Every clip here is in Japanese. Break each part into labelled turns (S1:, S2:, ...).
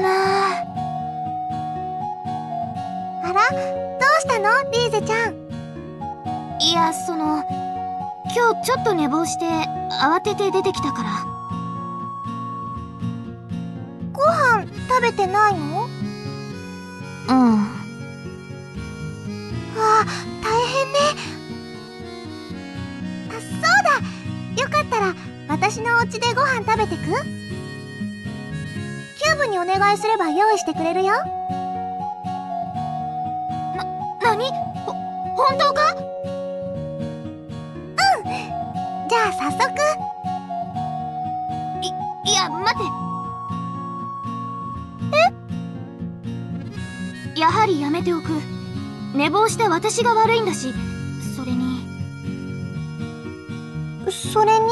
S1: だな。
S2: あらどうしたのリーゼちゃん？
S1: いやその今日ちょっと寝坊して慌てて出てきたから。
S2: ご飯食べてないの？
S1: うん。
S2: あ大変ね。あそうだ。よかったら私のお家でご飯食べてく？キューブにお願いすれば用意してくれるよ。
S1: な、なにほ、本当か？
S2: じゃあ早速。
S1: い、いや、待て。え？やはりやめておく。寝坊して私が悪いんだしそれに？
S2: それに？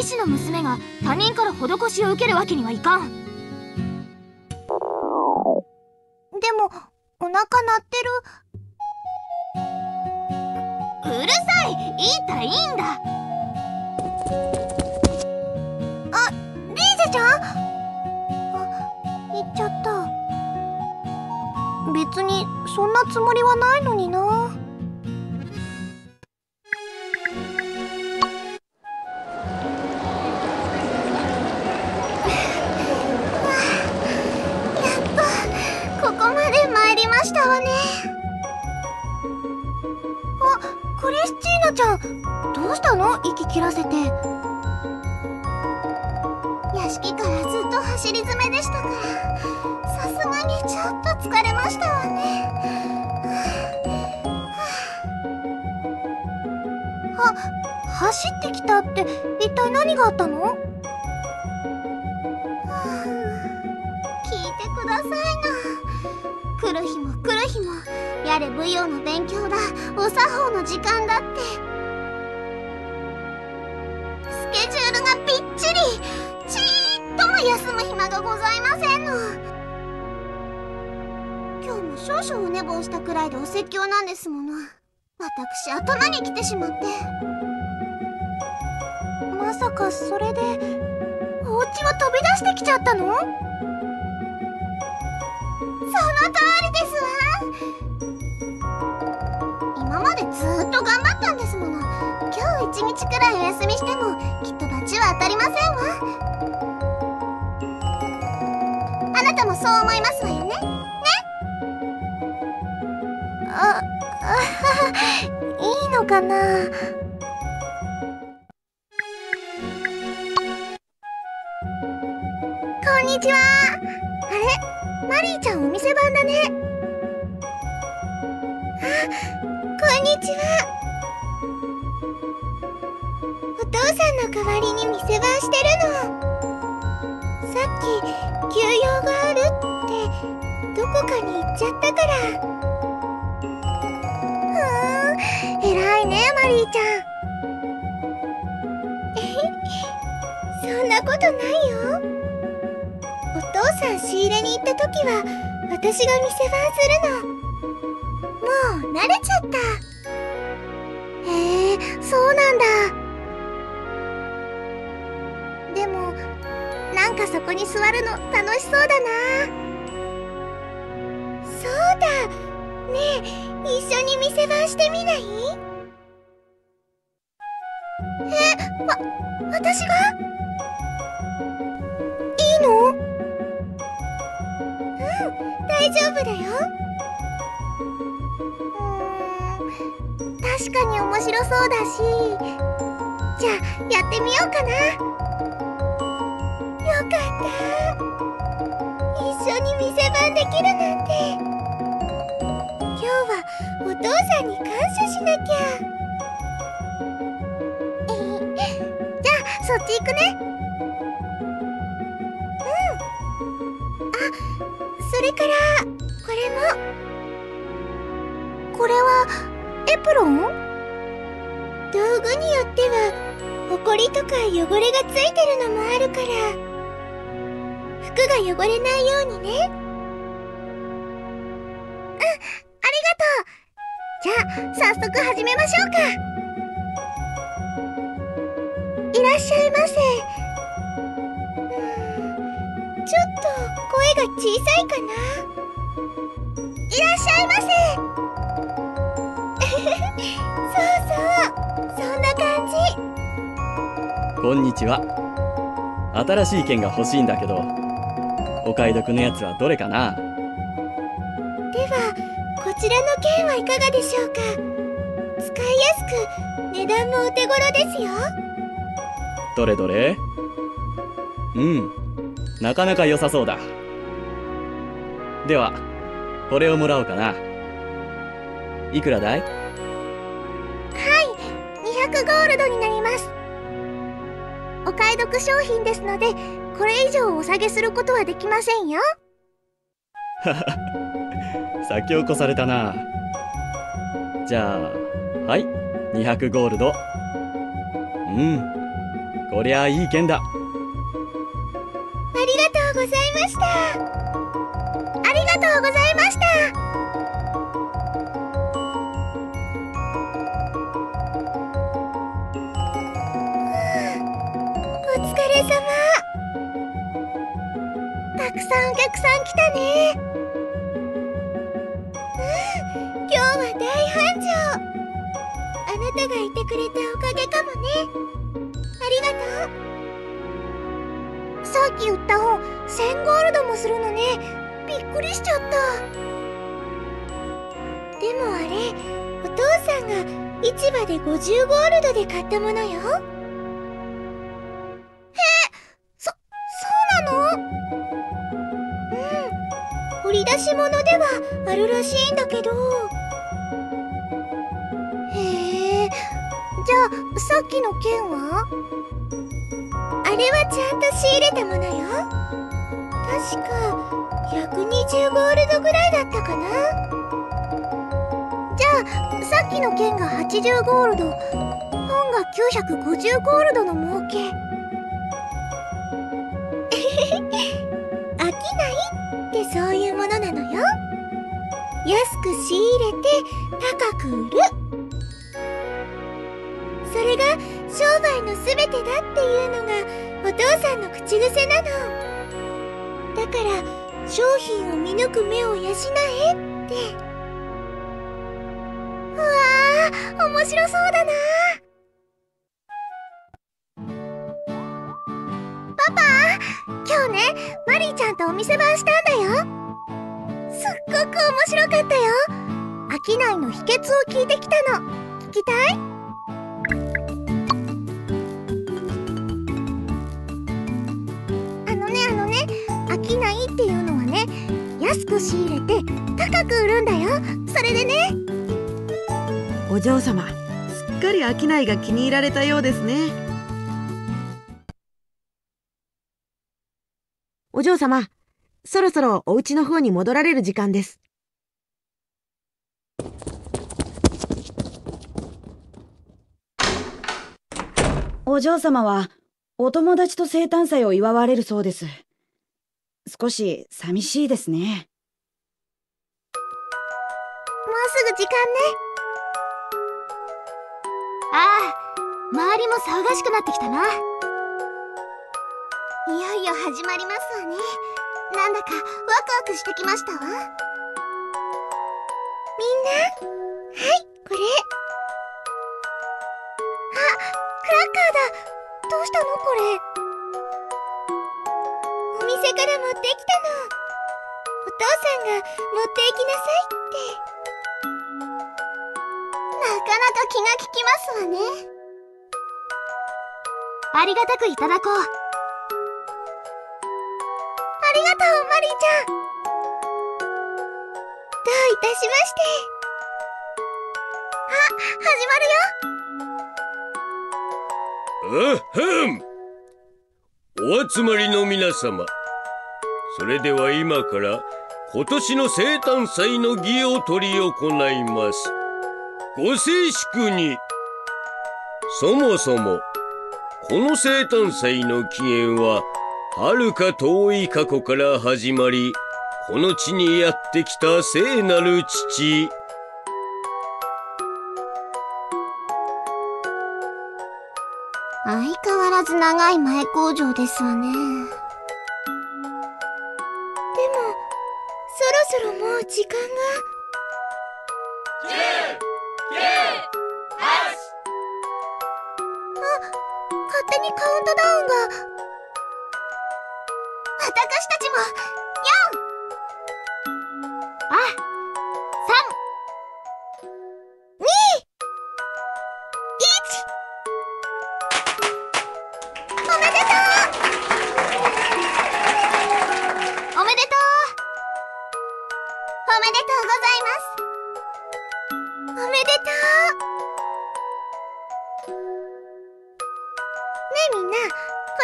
S1: 騎士の娘が他人から施しを受けるわけにはいかん。
S2: でもお腹鳴ってる？
S1: うるさい！いいったいいんだ。
S2: あリーゼちゃん？あ行っちゃった。別にそんなつもりはないのにな切らせて。屋敷からずっと走り詰めでしたからさすがにちょっと疲れましたわね。あ走ってきたって一体何があったの？聞いてくださいな。来る日も来る日もやれ舞踊の勉強だ。お作法の時間だって。ございませんの。今日も少々お寝坊したくらいでお説教なんですもの。私頭に来てしまって。まさかそれでお家は飛び出してきちゃったの？その通りですわ。今までずっと頑張ったんですもの。今日一日くらいお休みしてもきっと罰は当たりませんわ。そう思いますわよね。ね。ああ いいのかな？こんにちは。あれ？マリーちゃんお店番だね。あこんにちは。お父さんの代わりに店番してるの。さっき休養があるってどこかに行っちゃったから。ふん偉いねマリーちゃん。そんなことないよ。お父さん仕入れに行った時は私が店番するの。もう慣れちゃった。へえそうなんだ。でもなんかそこに座るの楽しそうだな。ねえ一緒に店番してみない？えわ私が？いいの？うん大丈夫だよ。うーん確かに面白そうだし。じゃあやってみようかな。よかった。一緒に店番できるなんて。父さんに感謝しなきゃ。えじゃあそっち行くね。うん。あそれからこれも。これはエプロン？道具によってはホコリとか汚れがついてるのもあるから。服が汚れないようにね。早速始めましょうか。いらっしゃいませ。うんが小さいかな。いらっしゃいませ。そうそうそんな感じ。
S3: こんにちは。新しい剣が欲しいんだけどお買い得のやつはどれかな？
S2: ちらの剣はいかがでしょうか？使いやすく値段もお手頃ですよ。
S3: どれどれ？うん。なかなか良さそうだ。ではこれをもらおうかな。いくらだい
S2: ？200ゴールドになります。お買い得商品ですのでこれ以上お下げすることはできませんよ
S3: 先を越されたな。じゃあはい。200ゴールド。うん。こりゃいい剣だ。
S2: ありがとうございました。ありがとうございました。お疲れ様。たくさんお客さん来たね。なたがいてくれたおかげかもね。ありがとう。さっき言った本1000ゴールドもするのね。びっくりしちゃった。でもあれお父さんが市場で50ゴールドで買ったものよ。えそそうなの？うん。掘り出し物ではあるらしいんだけど。ゃあさっきの剣はあれはちゃんと仕入れたものよ。確か120ゴールド。ぐらいだったかなじゃあさっきの剣が80ゴールド本が950ゴールドの儲け飽きないってそういうものなのよ。安く仕入れて高く売る。が商売の全てだっていうのがお父さんの口癖なの。だから商品を見抜く目を養えって。うわあ面白そうだな。パパ今日ねマリーちゃんとお店番したんだよ。すっごく面白かったよ。飽きないの秘訣を聞いてきたの。聞きたい？きないっていうのはね安く仕入れて高く売るんだよ。それでね。
S4: お嬢様すっかり商いが気に入られたようですね。お嬢様そろそろお家の方に戻られる時間です。
S5: お嬢様はお友達と生誕祭を祝われるそうです。少し寂しいですね。
S2: もうすぐ時間ね。
S1: ああ周りも騒がしくなってきたな。い
S2: よいよ始まりますわね。なんだかワクワクしてきましたわ。みんな？はいこれ。あクラッカーだ。どうしたのこれ？店から持ってきたの。お父さんが持っていきなさいって。なかなか気が利きますわね。
S1: ありがたくいただこう。
S2: ありがとうマリーちゃん。どういたしまして。あ始まるよ。
S6: あはんお集まりの皆様それでは今から今年の生誕祭の儀を執り行います。ご静粛に。そもそもこの生誕祭の起源は遥か遠い過去から始まりこの地にやってきた聖なる父。
S2: 相変わらず長い前工場ですわね。そろもう時間が。あ、勝手にカウントダウンが。私たちも、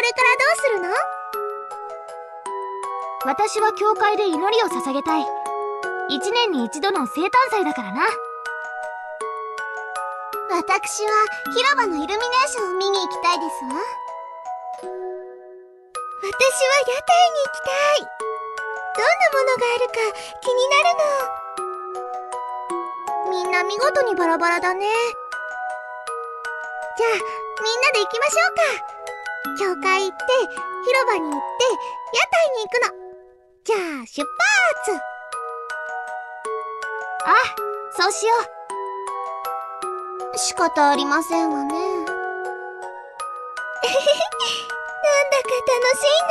S2: れからどうするの？
S1: 私は教会で祈りを捧げたい一年に一度の生誕祭だからな
S2: 私は広場のイルミネーションを見に行きたいですわ。私は屋台に行きたい。どんなものがあるか気になるの。みんな見事にバラバラだね。じゃあ、みんなで行きましょうか。教会行って、広場に行って、屋台に行くの。じゃあ、出発
S1: あそうしよ
S2: 仕方ありませんわね。なんだか楽しい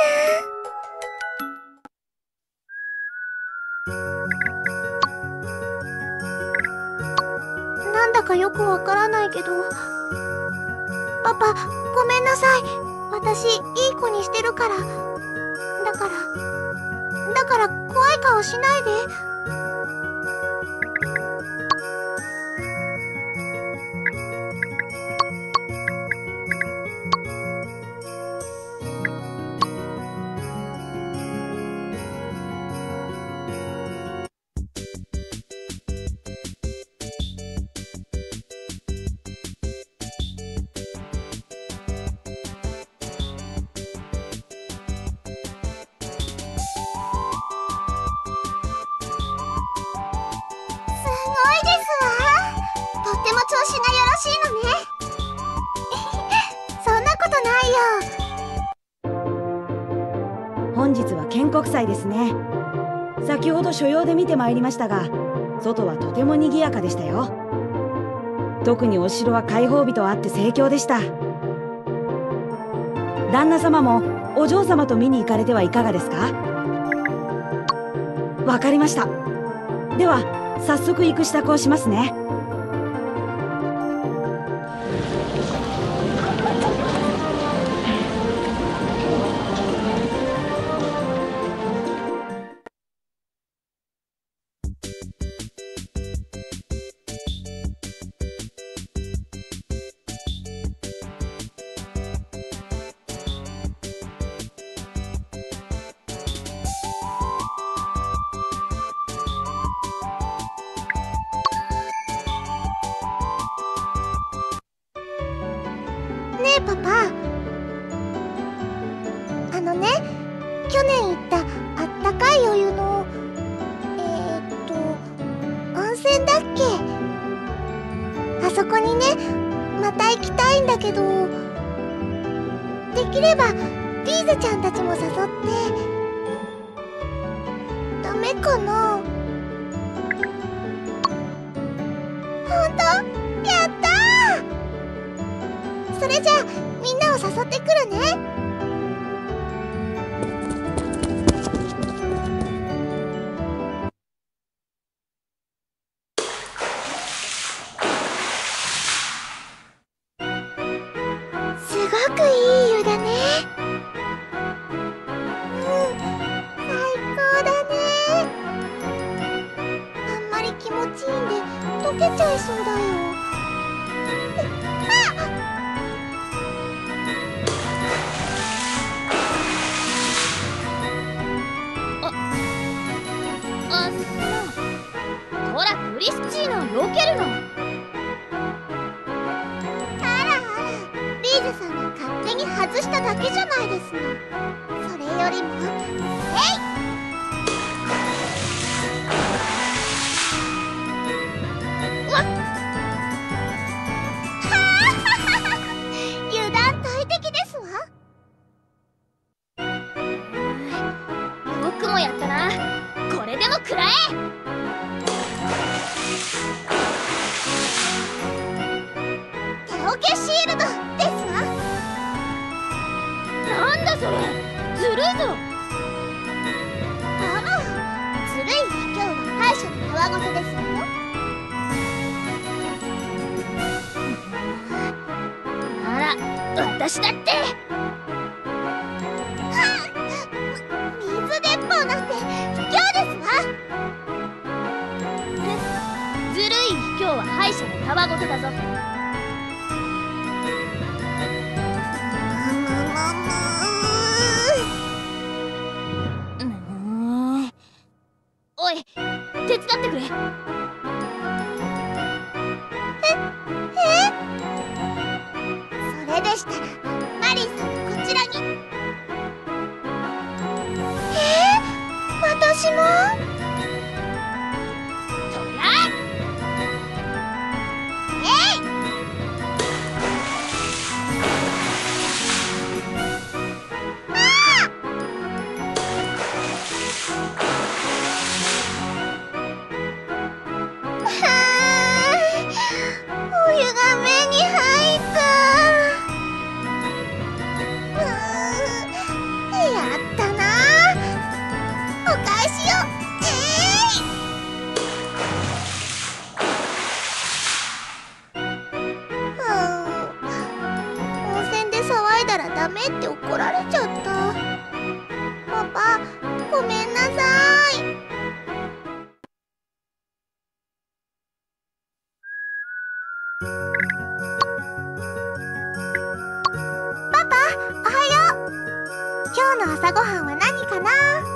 S2: な。なんだかよくわからないけど。パパ、ごめんなさい。私、いい子にしてるから。だから、だから怖い顔しないで。
S5: 本日は建国祭ですね。先ほど所用で見てまいりましたが外はとても賑やかでしたよ。特にお城は開放日とあって盛況でした。旦那様もお嬢様と見に行かれてはいかがですか？わかりました。では早速行く支度をしますね。
S2: パパ。あのね去年行ったあったかいお湯のえー、っと温泉だっけ。あそこにねまた行きたいんだけどできればリーゼちゃんたちも誘って。ダメかな。ってくるね。すごくいい湯だね。うん最高だね。あんまり気持ちいいんで溶けちゃいそうだよ。
S1: らクリスチーナ避けるの。
S2: あらあらリーゼさんが勝手に外しただけじゃないですのそれよりもえい！
S1: くもやったな。これでも
S2: 食らえ
S1: 手桶シールドですわ。
S2: なんだそれ。ずるいぞ。
S1: ああずるい卑怯は敗者のたわごとですわよ。
S2: なら私だって。は敗者のたわごとだぞおい手伝ってくれ
S1: パパおはよう。今日の朝ごはんは何かな？